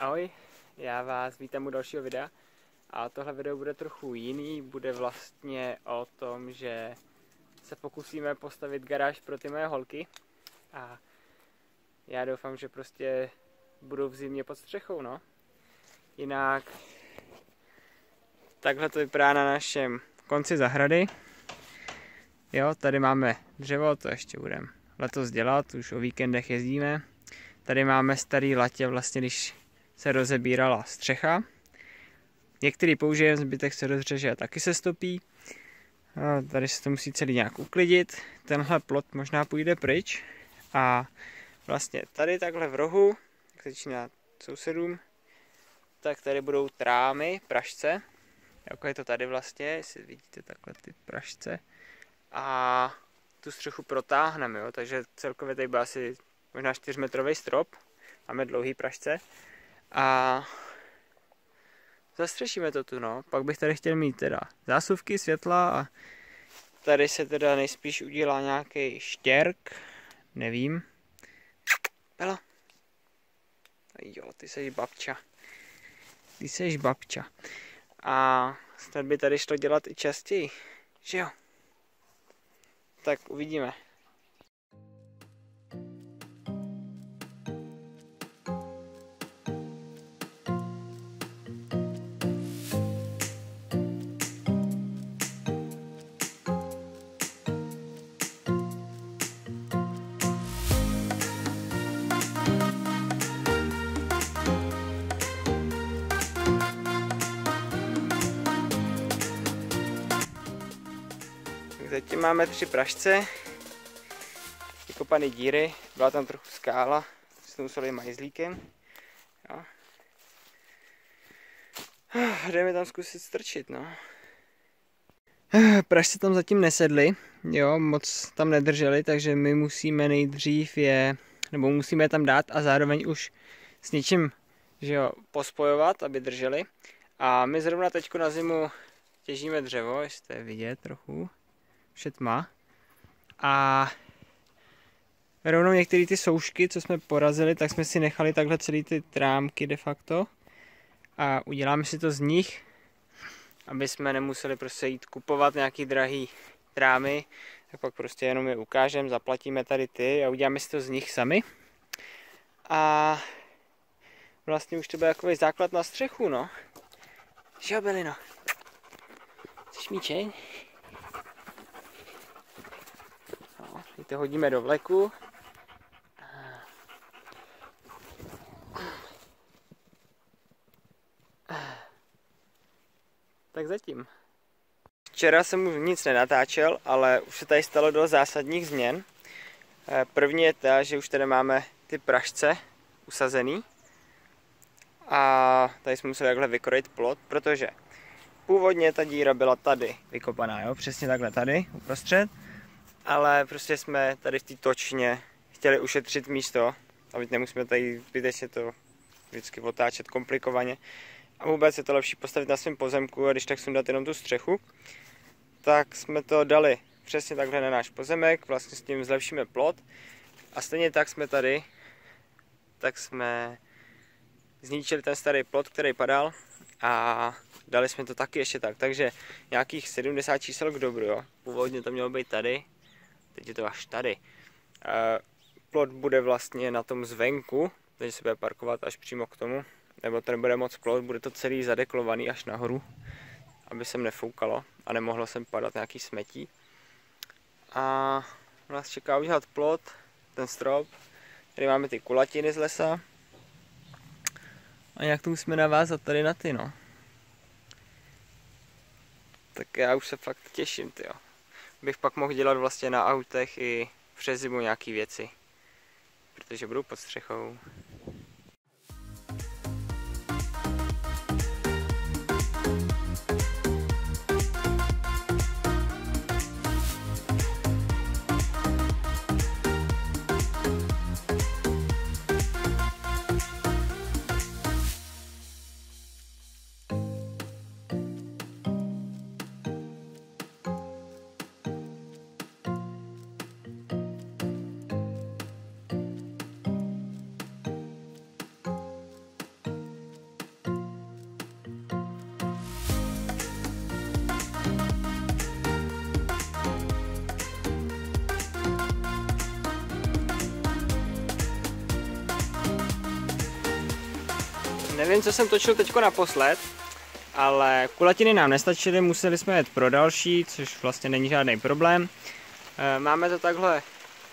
Ahoj, já vás vítám u dalšího videa a tohle video bude trochu jiný, bude vlastně o tom, že se pokusíme postavit garáž pro ty moje holky a já doufám, že prostě budou v zimě pod střechou, no. Jinak takhle to vypadá na našem konci zahrady. Jo, tady máme dřevo, to ještě budeme letos dělat, už o víkendech jezdíme. Tady máme starý latě, vlastně když se rozebírala střecha. Některý použijeme, zbytek se rozřeže a taky se stopí. A tady se to musí celý nějak uklidit. Tenhle plot možná půjde pryč. A vlastně tady takhle v rohu, jak začíná sousedům, tak tady budou trámy, pražce. Jako je to tady vlastně, jestli vidíte takhle ty pražce. A tu střechu protáhneme, jo? takže celkově tady bude asi možná 4-metrový strop. Máme dlouhý pražce. A zastřešíme to tu, no. Pak bych tady chtěl mít teda zásuvky, světla a tady se teda nejspíš udělá nějaký štěrk, nevím. Bela. Jo, ty jsi babča. Ty jsi babča. A snad by tady šlo dělat i častěji, že jo? Tak uvidíme. Zatím máme tři pražce, vykopané díry, byla tam trochu skála, jsme museli majzlíkem. Jo. Jdeme tam zkusit strčit, no. Pražce tam zatím nesedly, jo, moc tam nedrželi, takže my musíme nejdřív je, nebo musíme je tam dát a zároveň už s něčím, že jo, pospojovat, aby drželi. A my zrovna teďko na zimu těžíme dřevo, jestli to je vidět trochu vše tma. A rovnou některé ty soušky, co jsme porazili, tak jsme si nechali takhle celý ty trámky de facto. A uděláme si to z nich, aby jsme nemuseli prostě jít kupovat nějaký drahý trámy, tak pak prostě jenom je ukážeme, zaplatíme tady ty a uděláme si to z nich sami. A vlastně už to bude takový základ na střechu, no. Že jo, Belino? Chceš míčeň? To hodíme do vleku. Tak zatím. Včera jsem už nic nenatáčel, ale už se tady stalo do zásadních změn. Eh, první je ta, že už tady máme ty pražce usazený. A tady jsme museli takhle vykrojit plot, protože původně ta díra byla tady vykopaná, jo? přesně takhle tady uprostřed ale prostě jsme tady v té točně chtěli ušetřit místo, aby nemusíme tady zbytečně to vždycky otáčet komplikovaně. A vůbec je to lepší postavit na svém pozemku a když tak sundat jenom tu střechu, tak jsme to dali přesně takhle na náš pozemek, vlastně s tím zlepšíme plot a stejně tak jsme tady, tak jsme zničili ten starý plot, který padal a dali jsme to taky ještě tak, takže nějakých 70 čísel k dobru, jo. Původně to mělo být tady, teď je to až tady. Plot bude vlastně na tom zvenku, takže se bude parkovat až přímo k tomu, nebo to nebude moc plot, bude to celý zadeklovaný až nahoru, aby sem nefoukalo a nemohlo sem padat nějaký smetí. A nás čeká udělat plot, ten strop, tady máme ty kulatiny z lesa a nějak to musíme navázat tady na ty, no. Tak já už se fakt těším, ty jo bych pak mohl dělat vlastně na autech i přes zimu nějaký věci, protože budou pod střechou. Nevím, co jsem točil teďko naposled, ale kulatiny nám nestačily, museli jsme jet pro další, což vlastně není žádný problém. Eh, máme to takhle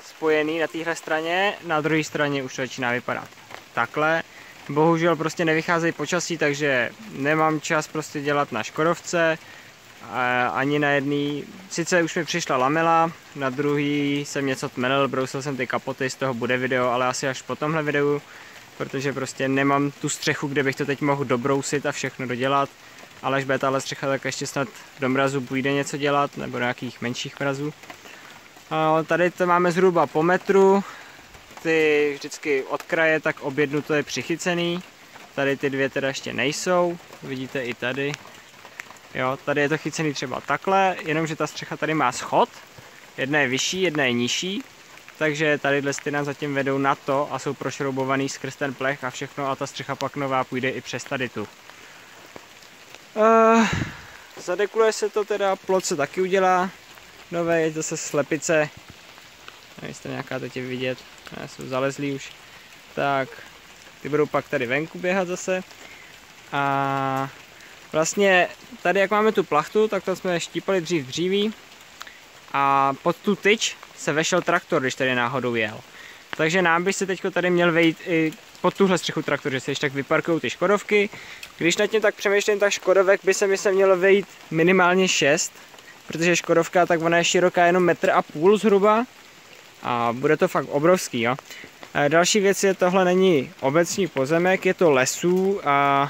spojený na téhle straně, na druhé straně už to začíná vypadat takhle. Bohužel prostě nevycházejí počasí, takže nemám čas prostě dělat na Škodovce, ani na jedný. Sice už mi přišla lamela, na druhý jsem něco tmelil, brousil jsem ty kapoty, z toho bude video, ale asi až po tomhle videu, protože prostě nemám tu střechu, kde bych to teď mohl dobrousit a všechno dodělat. Ale až bude tahle střecha, tak ještě snad do mrazu půjde něco dělat, nebo nějakých menších mrazů. A tady to máme zhruba po metru, ty vždycky od kraje, tak ob jednu to je přichycený. Tady ty dvě teda ještě nejsou, vidíte i tady. Jo, tady je to chycený třeba takhle, jenomže ta střecha tady má schod. Jedna je vyšší, jedna je nižší. Takže tady ty nám zatím vedou na to a jsou prošroubovaný skrz ten plech a všechno a ta střecha pak nová půjde i přes tady tu. Uh, zadekuluje se to teda, plot se taky udělá. Nové je zase slepice. Jestli nějaká teď je vidět jsou zalezlí už, tak ty budou pak tady venku běhat zase. A vlastně tady jak máme tu plachtu, tak to jsme štípali dřív dříví a pod tu tyč se vešel traktor, když tady náhodou jel. Takže nám by se teď tady měl vejít i pod tuhle střechu traktor, že se ještě tak vyparkují ty Škodovky. Když nad tím tak přemýšlím, tak Škodovek by se mi se mělo vejít minimálně 6, protože Škodovka tak ona je široká jenom metr a půl zhruba a bude to fakt obrovský. Jo. A další věc je, tohle není obecní pozemek, je to lesů a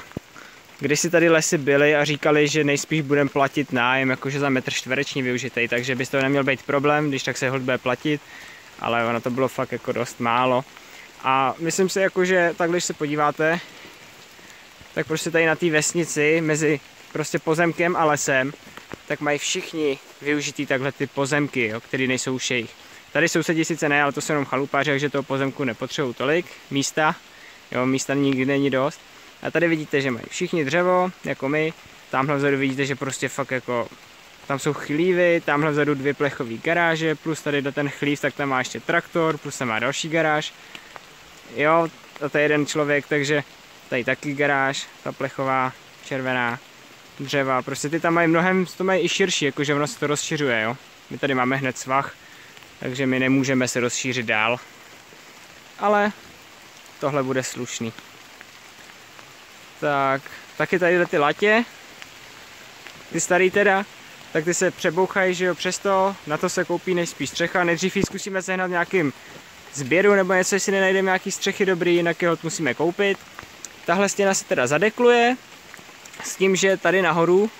když si tady lesy byly a říkali, že nejspíš budeme platit nájem jakože za metr čtvereční využitej, takže by to neměl být problém, když tak se hod bude platit, ale ono to bylo fakt jako dost málo. A myslím si, jako, že tak když se podíváte, tak prostě tady na té vesnici mezi prostě pozemkem a lesem, tak mají všichni využitý takhle ty pozemky, jo, které nejsou už jejich. Tady sousedí sice ne, ale to jsou jenom chalupáři, takže toho pozemku nepotřebují tolik místa. Jo, místa nikdy není dost. A tady vidíte, že mají všichni dřevo, jako my. Tamhle vzadu vidíte, že prostě fakt jako tam jsou chlívy, tamhle vzadu dvě plechové garáže, plus tady do ten chlív, tak tam má ještě traktor, plus tam má další garáž. Jo, a to je jeden člověk, takže tady taky garáž, ta plechová, červená, dřeva, prostě ty tam mají mnohem, to mají i širší, jakože ono se to rozšiřuje, jo. My tady máme hned svah, takže my nemůžeme se rozšířit dál. Ale tohle bude slušný. Tak, taky tady ty latě, ty starý teda, tak ty se přebouchají, že jo, přesto na to se koupí nejspíš střecha. Nejdřív ji zkusíme sehnat nějakým sběru nebo něco, jestli nenajdeme nějaký střechy dobrý, jinak ho musíme koupit. Tahle stěna se teda zadekluje, s tím, že tady nahoru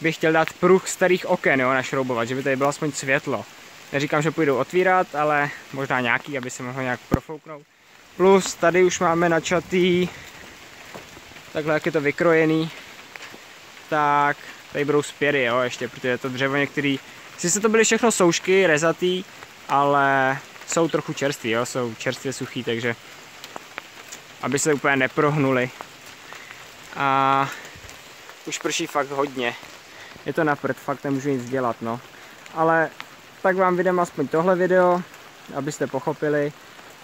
bych chtěl dát pruh starých oken, jo, našroubovat, že by tady bylo aspoň světlo. Neříkám, že půjdu otvírat, ale možná nějaký, aby se mohlo nějak profouknout. Plus tady už máme načatý, takhle jak je to vykrojený, tak tady budou spěry, jo, ještě, protože to dřevo některý, sice to byly všechno soušky, rezatý, ale jsou trochu čerství, jo, jsou čerstvě suchý, takže aby se úplně neprohnuli. A už prší fakt hodně. Je to na prd, fakt nemůžu nic dělat, no. Ale tak vám vydám aspoň tohle video, abyste pochopili.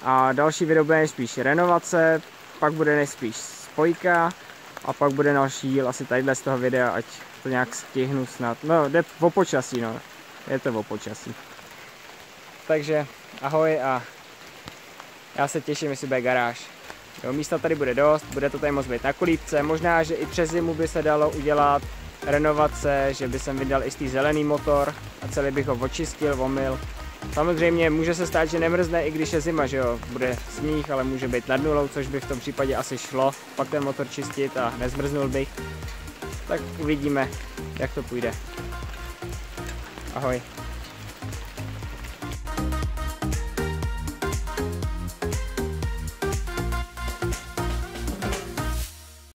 A další video bude nejspíš renovace, pak bude nejspíš spojka a pak bude další díl asi tadyhle z toho videa, ať to nějak stihnu snad. No, jde o počasí, no. Je to o počasí. Takže ahoj a já se těším, jestli bude garáž. Jo, místa tady bude dost, bude to tady moc být na kolípce, možná, že i přes zimu by se dalo udělat renovace, že by jsem vydal i zelený motor a celý bych ho očistil, omyl. Samozřejmě může se stát, že nemrzne, i když je zima, že jo, bude sníh, ale může být nad nulou, což by v tom případě asi šlo, pak ten motor čistit a nezmrznul bych. Tak uvidíme, jak to půjde. Ahoj.